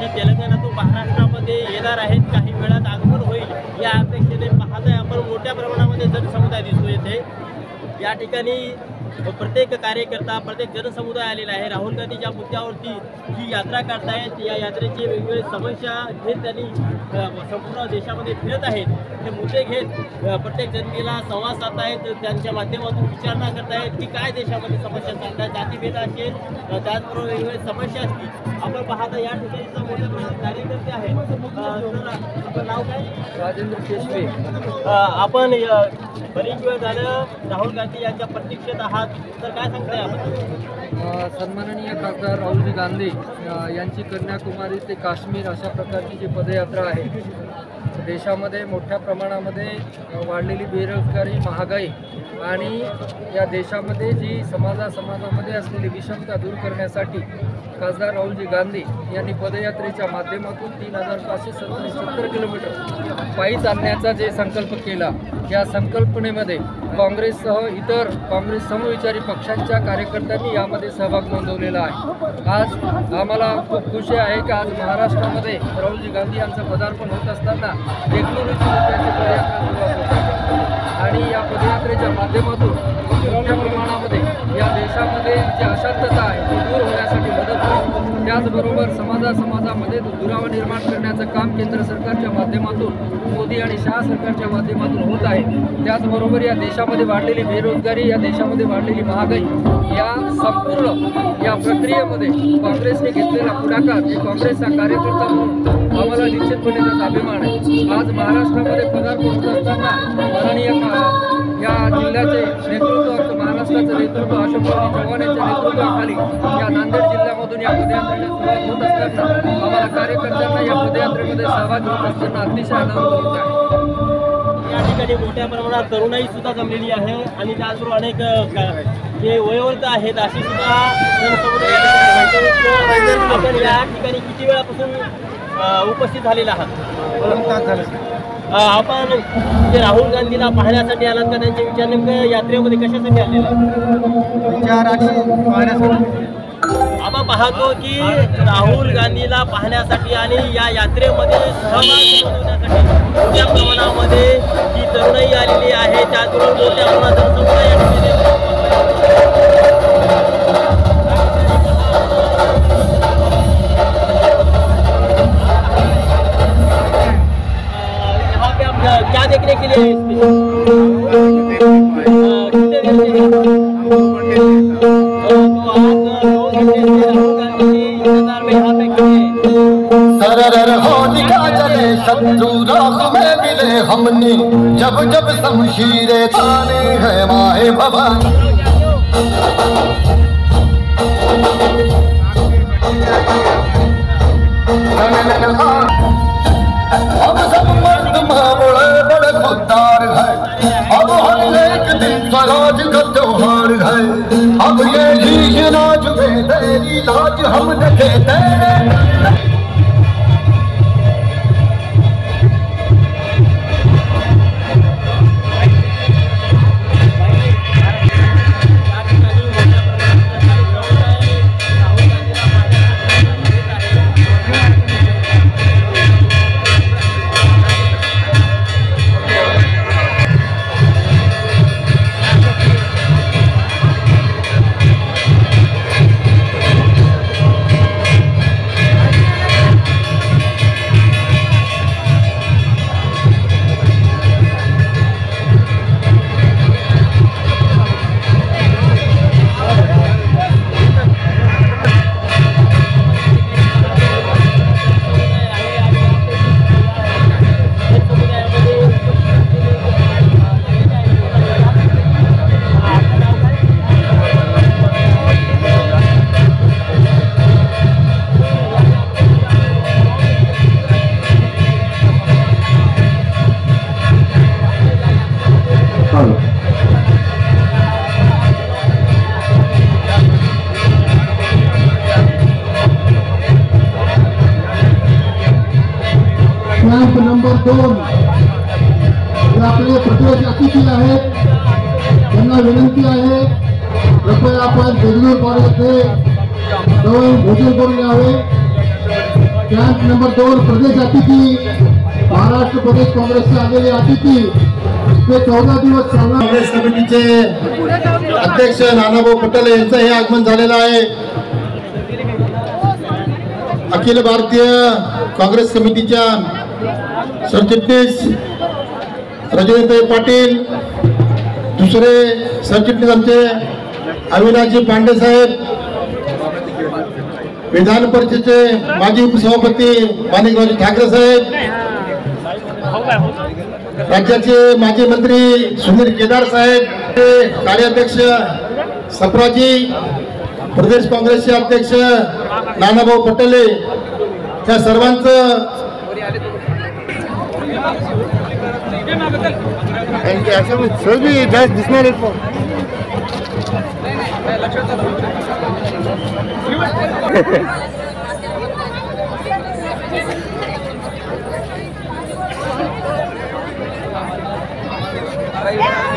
जी तेलंगणातून महाराष्ट्रामध्ये येणार आहेत. काही वेळात आगमन होईल या अपेक्षेने पाहताय आपण. मोठ्या प्रमाणामध्ये जनसमुदाय दिसतो येथे या ठिकाणी प्रत्येक कार्यकर्ता प्रत्येक जनसमुदाय आलेला आहे. राहुल गांधी ज्या मुद्द्यावरती ही यात्रा करतायत या यात्रेची वेगवेगळ्या समस्या घेत त्यांनी संपूर्ण देशामध्ये फिरत आहेत. हे मुद्दे घेत प्रत्येक जनतेला संवाद साधतायत त्यांच्या माध्यमातून विचारणा करतायत की काय देशामध्ये समस्या चालतात जातीभेद असेल त्याचबरोबर वेगवेगळ्या समस्या असतील. आपण पाहता या ठिकाणी मोठ्या प्रमाणात कार्यकर्ते आहेत. नाव काय? राजेंद्र केशवे. आपण बरीच वेळ झालं. राहुल गांधी यांच्या प्रतीक्षेत आहात. तर काय सांगताय आपण? सन्माननीय खासदार राहुलजी गांधी यांची कन्याकुमारी ते काश्मीर अशा प्रकारची जी पदयात्रा आहे देशामध्ये मोठ्या प्रमाणामध्ये वाढलेली बेरोजगारी महागाई आणि या देशामध्ये जी समाजा समाजामध्ये असलेली विषमता दूर करण्यासाठी खासदार राहुलजी गांधी यांनी पदयात्रेच्या माध्यमातून तीन हजार पाचशे सत्तर सत्तर किलोमीटर पायी चालण्याचा जे संकल्प केला या संकल्पनेमध्ये काँग्रेससह इतर काँग्रेस समविचारी पक्षांच्या कार्यकर्त्यांनी यामध्ये सहभाग नोंदवलेला आहे. आज आम्हाला खूप खुशी आहे की आज महाराष्ट्रामध्ये राहुलजी गांधी यांचं पदार्पण होत असताना एकूण पदयात्रा सुरू होत आहे आणि या पदयात्रेच्या माध्यमातून मोठ्या प्रमाणामध्ये या देशामध्ये जी अशांतता आहे ती दूर होण्यासाठी मदत होईल त्याचबरोबर समाजा समाजामध्ये दुरावा निर्माण करण्याचं काम केंद्र सरकारच्या माध्यमातून मोदी आणि शहा सरकारच्या माध्यमातून होत आहे. त्याचबरोबर या देशामध्ये वाढलेली बेरोजगारी या देशामध्ये वाढलेली महागाई या संपूर्ण या प्रक्रियेमध्ये काँग्रेसने घेतलेला पुढाकार हे काँग्रेसचा कार्यकर्ता म्हणून आम्हाला निश्चितपणे त्याचा अभिमान आहे. आज महाराष्ट्रामध्ये पगार पोहोचत असताना माननीय या जिल्ह्याचे नेतृत्व महाराष्ट्राचं नेतृत्व अशोकराव चव्हाण यांच्या नेतृत्वाखाली या नांदेड जिल्ह्यामधून या पदयात्रेला सुरुवात होत असताना आम्हाला कार्यकर्त्यांना या पदयात्रेमध्ये सहभागी होत असताना अतिशय आनंद होत आहे. या ठिकाणी मोठ्या प्रमाणात तरुणाई सुद्धा जमलेली आहे आणि त्याचबरोबर अनेक का- जे वयोवर्ग आहेत अशी सुद्धा या ठिकाणी आपण या ठिकाणी किती वेळापासून उपस्थित झालेला आहात. आपण जे राहुल गांधीला पाहण्यासाठी आलात का? त्यांचे विचार नेमकं यात्रेमध्ये कशासाठी आलेला विचार आणि पाहण्यासाठी. आपण पाहतो की राहुल गांधीला पाहण्यासाठी आणि या यात्रेमध्ये सहभाग नोंदवण्यासाठी मोठ्या प्रमाणामध्ये ही तरुणाई आलेली आहे त्याचबरोबर मोठ्या प्रमाणात चले शत्रु में मिले हमने, जब जब शमशीरे ताने है माए भवानी। अब सब मर्द बड़े बड़े खुददार है। अब हर एक दिन स्वराज का त्योहार है। अब ये लीज नाज में तेरी लाज हम देखे तेरे। कॅम्प नंबर दोन हे। आपले प्रतिवेश अतिथी आहेत विनंती आहे कृपया आपण बेंगळूर कॉलेज येथे जवळ भोजन करून यावे नंबर दोन प्रदेश अतिथी महाराष्ट्र प्रदेश काँग्रेसचे आलेले अतिथी ते चौदा दिवस काँग्रेस कमिटीचे अध्यक्ष नानाभाऊ पटेल यांचं हे आगमन झालेलं आहे. अखिल भारतीय काँग्रेस कमिटीच्या सरचिटणीस रजनीताई पाटील दुसरे सरचिटणीस आमचे अविनाशजी पांडे साहेब विधान परिषदेचे माजी उपसभापती माणिकरावजी ठाकरे साहेब राज्याचे माजी मंत्री सुनील केदार साहेब ते कार्याध्यक्ष सप्राजी प्रदेश काँग्रेसचे अध्यक्ष नानाभाऊ पटोले त्या सर्वांचं दिसणार mike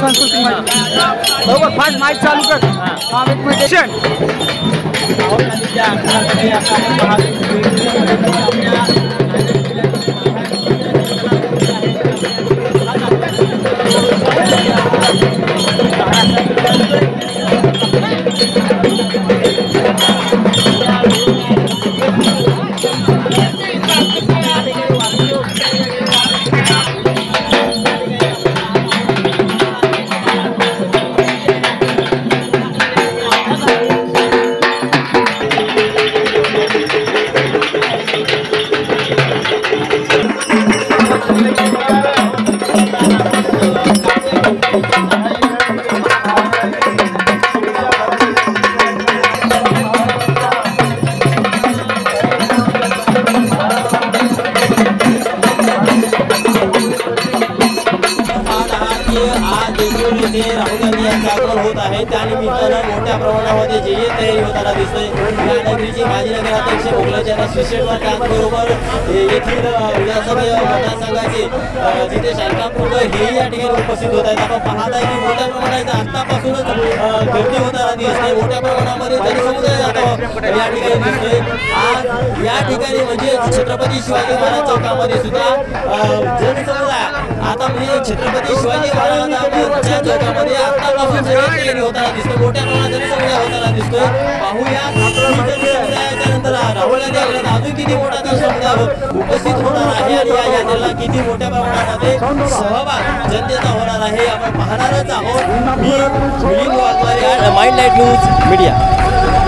याच्याबद्दल माहिती बरोबर फास्ट माईक चालू कर हा एक मिनिट देखील इथे राहुल गांधी यांचं आगमन होत आहे. त्यानिमित्तानं मोठ्या प्रमाणामध्ये जे ये तयारी होताना दिसतोय. या नगरीचे माजी नगराध्यक्ष भोगलाचे यांना त्याचबरोबर येथील विधानसभा मतदारसंघाचे जिथे शांतापूर्ण हेही या ठिकाणी उपस्थित होत आहेत. आपण पाहत आहे की मोठ्या प्रमाणात आत्तापासूनच गर्दी होताना दिसते. मोठ्या प्रमाणामध्ये जनसमुदाय जातो. या ठिकाणी दिसतोय. आज ठिकाणी म्हणजे छत्रपती शिवाजी महाराज चौकामध्ये सुद्धा अ, जनसमुदाय आता म्हणजे छत्रपती शिवाजी महाराजांच्या चौकामध्ये आतापासून सगळी होताना दिसतो मोठ्या प्रमाणात जनसमुदाय होताना दिसतोय पाहूया नंतर राहुल गांधी आल्यानंतर अजून किती मोठा जनसमुदाय उपस्थित होणार आहे आणि या यात्रेला किती मोठ्या प्रमाणामध्ये सहभाग जनतेचा होणार आहे आपण पाहणारच आहोत मी Milind Waghmare mind light news media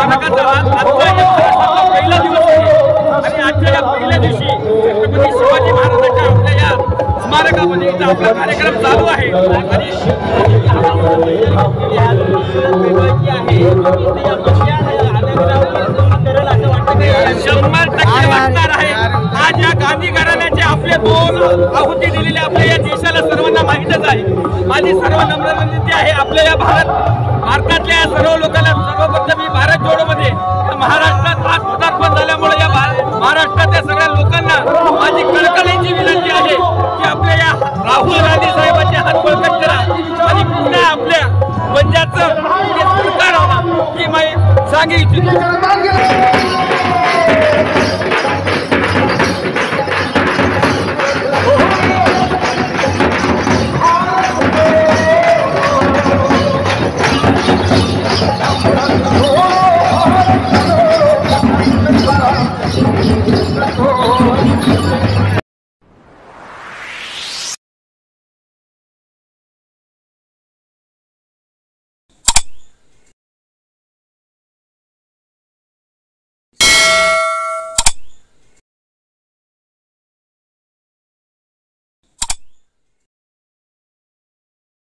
हो, हो, हो. कार्यक्रम चालू आहे. शंभर टक्के वाटणार आहे. आज या गांधी घराण्याचे आपले दोन आहुती दिलेले आपल्या या देशाला सर्वांना माहीतच आहे. माझी सर्व नम्र विनंती आहे आपल्या या भारत भारतातल्या सर्व लोकांना सर्वप्रथम मी जोडोमध्ये महाराष्ट्रात आज पदार्पण झाल्यामुळे या महाराष्ट्रातल्या सगळ्या लोकांना माझी कळकळीची विनंती आहे की आपल्या या राहुल गांधी साहेबांचे हात बळकट करा. आणि पुन्हा आपल्या पंजाबचं सरकार होणार ही माहिती सांगू इच्छितो.